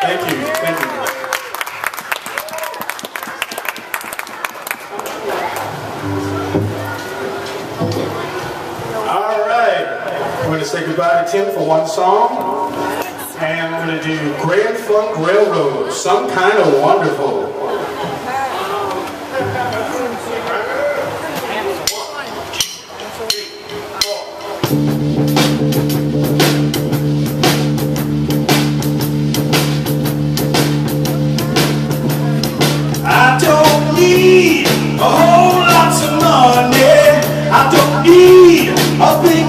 Thank you. Thank you. All right. We're going to say goodbye to Tim for one song. And we're going to do Grand Funk Railroad, Some Kind of Wonderful. I'll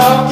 how